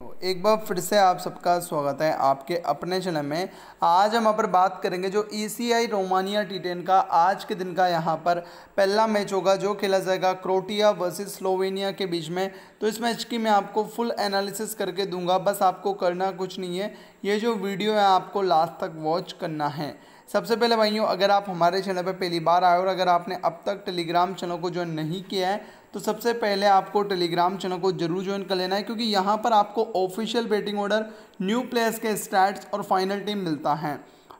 एक बार फिर से आप सबका स्वागत है आपके अपने चैनल में। आज हम यहाँ पर बात करेंगे जो E C I Romania T ten का आज के दिन का यहाँ पर पहला मैच होगा, जो खेला जाएगा क्रोटिया वर्सेस स्लोवेनिया के बीच में। तो इस मैच की मैं आपको फुल एनालिसिस करके दूँगा, बस आपको करना कुछ नहीं है। ये जो वीडियो है आपको लास्ट तक वॉच करना है। सबसे पहले भाइयों, अगर आप हमारे चैनल पर पहली बार आए और अगर आपने अब तक टेलीग्राम चैनल को ज्वाइन नहीं किया है तो सबसे पहले आपको टेलीग्राम चैनल को ज़रूर ज्वाइन कर लेना है, क्योंकि यहाँ पर आपको official batting order new players के स्टैट्स और फाइनल टीम मिलता है।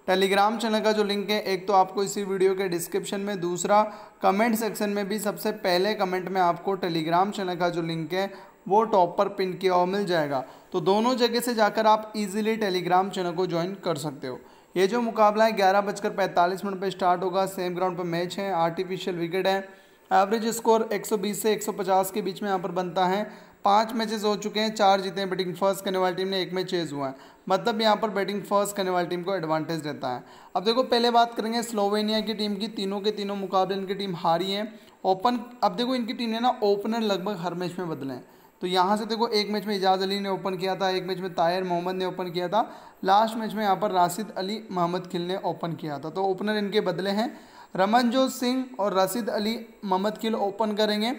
टेलीग्राम चैनल का जो लिंक है, एक तो आपको इसी वीडियो के डिस्क्रिप्शन में, दूसरा कमेंट सेक्शन में भी सबसे पहले कमेंट में आपको टेलीग्राम चैनल का जो लिंक है, वो टॉप पर पिन किया हुआ मिल जाएगा। तो दोनों जगह से जाकर आप इजीली टेलीग्राम चैनल को ज्वाइन कर सकते हो। ये जो मुकाबला है, ग्यारह बजकर पैंतालीस मिनट पर स्टार्ट होगा। सेम ग्राउंड पर मैच है, आर्टिफिशियल विकेट है। एवरेज स्कोर 120 से 150 के बीच में यहाँ पर बनता है। पाँच मैचेस हो चुके हैं, चार जीते हैं, बैटिंग फ़र्स्ट, करने वाली टीम ने एक मैच चेज हुआ है। मतलब यहाँ पर बैटिंग फ़र्स्ट, करने वाली टीम को एडवांटेज रहता है। अब देखो, पहले बात करेंगे स्लोवेनिया की टीम की। तीनों के तीनों मुकाबले इनकी टीम हारी है। ओपन, अब देखो, इनकी टीम ने ना ओपनर लगभग हर मैच में बदले हैं। तो यहाँ से देखो, एक मैच में इजाज़ अली ने ओपन किया था, एक मैच में तायर मोहम्मद ने ओपन किया था, लास्ट मैच में यहाँ पर राशिद अली मोहम्मद खिल ने ओपन किया था। तो ओपनर इनके बदले हैं, रमनजोत सिंह और राशिद अली मोहम्मद खिल ओपन करेंगे।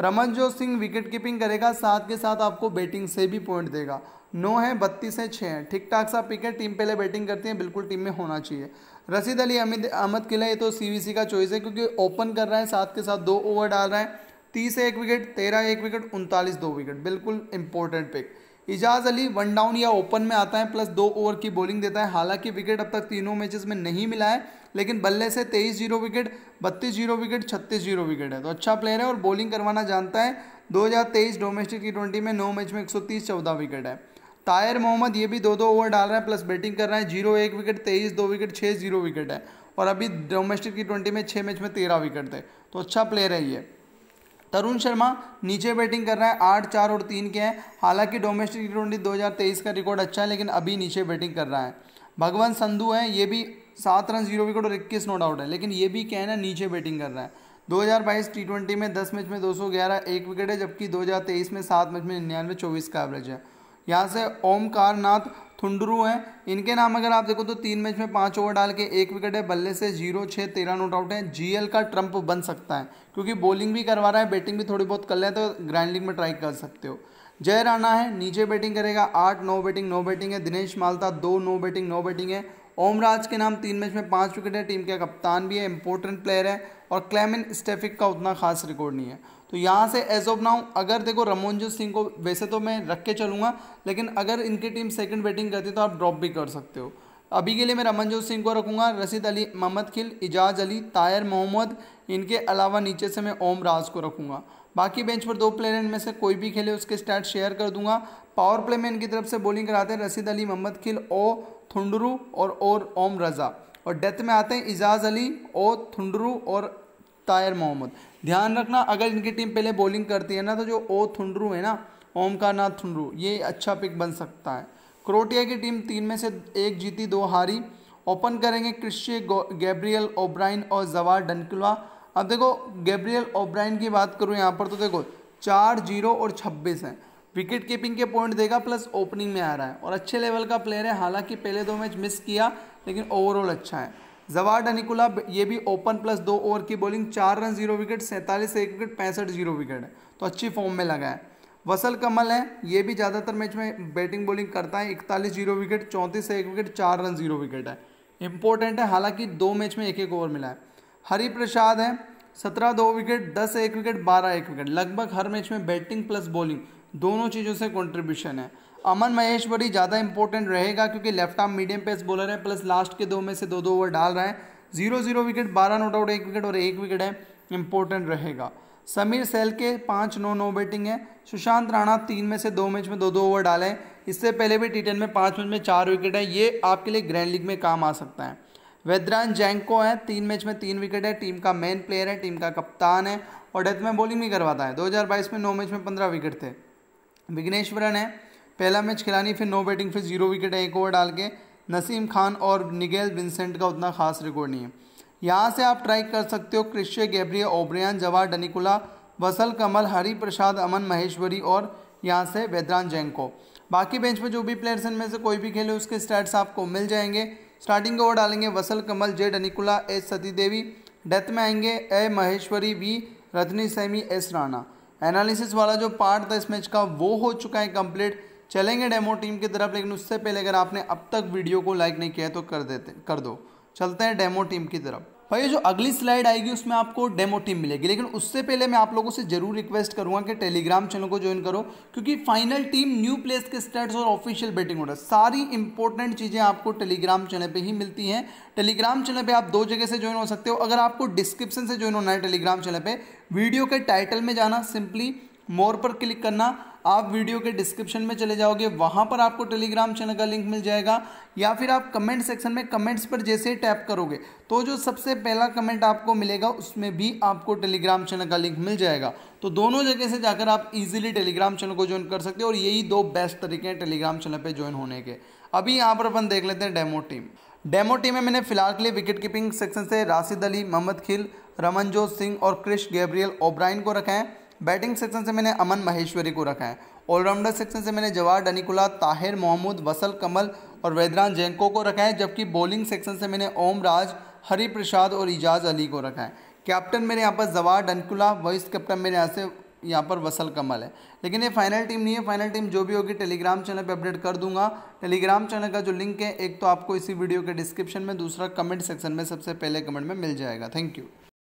रमनजोत सिंह विकेट कीपिंग करेगा, साथ के साथ आपको बैटिंग से भी पॉइंट देगा। नौ है, बत्तीस है छः है ठीक ठाक सा पिक है टीम पहले बैटिंग करती है, बिल्कुल टीम में होना चाहिए। रशीद अली, अमित, अहमद किला ये तो सीवीसी का चॉइस है, क्योंकि ओपन कर रहा है, साथ के साथ दो ओवर डाल रहा है। तीस एक विकेट, तेरह एक विकेट, उनतालीस दो विकेट। बिल्कुल important pick Ijaz Ali one down या ओपन में आता है प्लस दो ओवर की बॉलिंग देता है। हालाँकि विकेट अब तक तीनों मैचेस में नहीं मिला है, लेकिन बल्ले से तेईस ज़ीरो विकेट बत्तीस ज़ीरो विकेट छत्तीस ज़ीरो विकेट है। तो अच्छा प्लेयर है और बॉलिंग करवाना जानता है। 2023 डोमेस्टिक टी ट्वेंटी में नौ मैच में 130 चौदह विकेट है। तायर मोहम्मद ये भी दो दो ओवर डाल रहा है प्लस बैटिंग कर रहा है। ज़ीरो एक विकेट तेईस दो विकेट छः ज़ीरो विकेट है। और अभी डोमेस्टिक टी ट्वेंटी में छः मैच में तेरह विकेट थे तो अच्छा प्लेयर है ये। तरुण शर्मा नीचे बैटिंग कर रहा है, आठ, चार और तीन के हैं। हालाँकि डोमेस्टिक टी ट्वेंटी का रिकॉर्ड अच्छा है, लेकिन अभी नीचे बैटिंग कर रहा है। भगवंत संधू है, ये भी सात रन, ज़ीरो विकेट और इक्कीस नोट आउट है, लेकिन ये भी क्या है ना नीचे बैटिंग कर रहा है। 2022 टी में 10 मैच में 211 एक विकेट है, जबकि 2023 में सात मैच में निन्यानवे, चौबीस का एवरेज है। यहाँ से ओमकार नाथ थुंडरू हैं। इनके नाम अगर आप देखो तो तीन मैच में पाँच ओवर डाल के एक विकेट है। बल्ले से ज़ीरो छः तेरह नोट आउट है। जीएल का ट्रंप बन सकता है, क्योंकि बॉलिंग भी करवा रहा है बैटिंग भी थोड़ी बहुत कर लें तो ग्राइंडिंग में ट्राई कर सकते हो। जय राणा है, नीचे बैटिंग करेगा, आठ, नो बैटिंग नो बैटिंग है। दिनेश मालता दो, नो बैटिंग नो बैटिंग है। ओमराज के नाम तीन मैच में पाँच विकेट है। टीम का कप्तान भी है इंपॉर्टेंट प्लेयर है और क्लेमिन स्टेफिक का उतना खास रिकॉर्ड नहीं है। तो यहाँ से एज ऑफ़ नाउ अगर देखो रमोनजीत सिंह को वैसे तो मैं रख के चलूँगा, लेकिन अगर इनकी टीम सेकंड बैटिंग करती है तो आप ड्रॉप भी कर सकते हो। अभी के लिए मैं रमनजोत सिंह को रखूँगा, रशीद अली, मोहम्मद खिल, इजाज अली, तायर मोहम्मद, इनके अलावा नीचे से मैं ओम राज को रखूँगा। बाकी बेंच पर दो प्लेयर इनमें से कोई भी खेले, उसके स्टैट शेयर कर दूँगा। पावर प्ले में इनकी तरफ़ से बॉलिंग कराते हैं, रशीद अली, मोहम्मद खिल, ओ थुंडरू और और ओम रजा। और डेथ में आते हैं, इजाज अली, ओ थुंडरू और तायर मोहम्मद। ध्यान रखना, अगर इनकी टीम पहले बॉलिंग करती है ना तो जो ओ थुंडरू है ना ओमकार नाथ थुंडरू, ये अच्छा पिक बन सकता है। क्रोटिया की टीम तीन में से एक जीती, दो हारी। ओपन करेंगे क्रिश्चिय गैब्रियल ओब्राइन और जवार डनकुलवा। अब देखो गैब्रियल ओब्राइन की बात करूँ यहाँ पर तो देखो, चार ज़ीरो और छब्बीस हैं। विकेट कीपिंग के पॉइंट देगा, प्लस ओपनिंग में आ रहा है। और अच्छे लेवल का प्लेयर है, हालाँकि पहले दो मैच मिस किया, लेकिन ओवरऑल अच्छा है। जवार डनिकुला ये भी ओपन प्लस दो ओवर की बॉलिंग, चार रन, ज़ीरो विकेट, सैंतालीस, एक विकेट, पैंसठ, ज़ीरो विकेट है। तो अच्छी फॉर्म में लगा है। वसल कमल है, ये भी ज़्यादातर मैच में बैटिंग बॉलिंग करता है, इकतालीस ज़ीरो विकेट, चौंतीस एक विकेट, चार रन ज़ीरो विकेट है। इंपॉर्टेंट है, हालाँकि दो मैच में एक एक ओवर मिला है। हरि प्रसाद है, सत्रह दो विकेट, दस एक विकेट, बारह एक विकेट। लगभग हर मैच में बैटिंग प्लस बॉलिंग, दोनों चीज़ों से कॉन्ट्रीब्यूशन है। अमन महेश्वरी ज़्यादा इंपॉर्टेंट रहेगा क्योंकि left arm medium pace bowler है, प्लस लास्ट के दो में से दो दो ओवर डाल रहा है। ज़ीरो ज़ीरो विकेट, बारह नोट आउट, एक विकेट और एक विकेट है, इंपॉर्टेंट रहेगा। समीर सेल के पाँच नो नो बैटिंग है। सुशांत राणा तीन में से दो मैच में दो दो ओवर डाले हैं। इससे पहले भी टी टेन में पाँच मैच में चार विकेट है। ये आपके लिए ग्रैंड लीग में काम आ सकता है। वेद्रान जैंको है। तीन मैच में तीन विकेट है। टीम का मेन प्लेयर है। टीम का कप्तान है। और डेथ में बॉलिंग भी करवाता है। 2022 में नौ मैच में पंद्रह विकेट थे। विघ्नेश्वरन है। पहला मैच खिलानी, फिर नो बैटिंग, फिर ज़ीरो विकेट है। एक ओवर डाल के नसीम खान और निगेल विंसेंट का उतना खास रिकॉर्ड नहीं है। यहाँ से आप ट्राई कर सकते हो क्रिश्य गैब्रिया ओब्रियान जवाहर डनिकुला, वसल, कमल हरि प्रसाद अमन, महेश्वरी और यहाँ से वेद्रान जैंको। बाकी बेंच पर जो भी प्लेयर्स इनमें से कोई भी खेले, उसके स्टैट्स आपको मिल जाएँगे। स्टार्टिंग ओवर डालेंगे वसल, कमल, जे, डनिकुला एस सती देवी डेथ में आएँगे A, Maheshwari V Rajni, Sammy, S, Rana. Analysis वाला जो पार्ट था इस मैच का, वो हो चुका है कंप्लीट चलेंगे डेमो टीम की तरफ़, लेकिन उससे पहले अगर आपने अब तक वीडियो को लाइक नहीं किया तो कर देते, कर दो। चलते हैं डेमो टीम की तरफ़। भाई जो अगली स्लाइड आएगी, उसमें आपको डेमो टीम मिलेगी। लेकिन उससे पहले मैं आप लोगों से ज़रूर रिक्वेस्ट करूँगा कि टेलीग्राम चैनल को ज्वाइन करो, क्योंकि फाइनल टीम न्यू प्लेस के स्टेट्स और ऑफिशियल बैटिंग ऑर्डर सारी इंपॉर्टेंट चीज़ें आपको टेलीग्राम चैनल पे ही मिलती हैं। टेलीग्राम चैनल पे आप दो जगह से ज्वाइन हो सकते हो। अगर आपको डिस्क्रिप्शन से ज्वाइन होना है टेलीग्राम चैनल पर वीडियो के टाइटल में जाना सिंपली मोर पर क्लिक करना। आप वीडियो के डिस्क्रिप्शन में चले जाओगे, वहाँ पर आपको टेलीग्राम चैनल का लिंक मिल जाएगा, या फिर आप कमेंट सेक्शन में कमेंट्स पर जैसे ही टैप करोगे तो जो सबसे पहला कमेंट आपको मिलेगा, उसमें भी आपको टेलीग्राम चैनल का लिंक मिल जाएगा। तो दोनों जगह से जाकर आप इजीली टेलीग्राम चैनल को ज्वाइन कर सकते हो, और यही दो बेस्ट तरीके हैं टेलीग्राम चैनल पर ज्वाइन होने के। अभी यहाँ पर अपन देख लेते हैं डेमो टीम डेमो टीम में मैंने फ़िलहाल के लिए विकेट कीपिंग सेक्शन से राशिद अली, मोहम्मद खिल रमनजोत सिंह और क्रिश गैब्रियल ओब्राइन को रखा है। बैटिंग सेक्शन से मैंने अमन महेश्वरी को रखा है। ऑलराउंडर सेक्शन से मैंने जवाहर डनिकुला ताहिर, मोहम्मद, वसल, कमल और वैदरान जैंको को रखा है, जबकि बॉलिंग सेक्शन से मैंने ओम राज, हरि प्रसाद और इजाज़ अली को रखा है। कैप्टन मेरे यहाँ पर जवाहर डनकुला वाइस कैप्टन मेरे यहाँ से यहाँ पर वसल, कमल है। लेकिन ये फाइनल टीम नहीं है। फाइनल टीम जो भी होगी टेलीग्राम चैनल पे अपडेट कर दूँगा। टेलीग्राम चैनल का जो लिंक है, एक तो आपको इसी वीडियो के डिस्क्रिप्शन में, दूसरा कमेंट सेक्शन में सबसे पहले कमेंट में मिल जाएगा। Thank you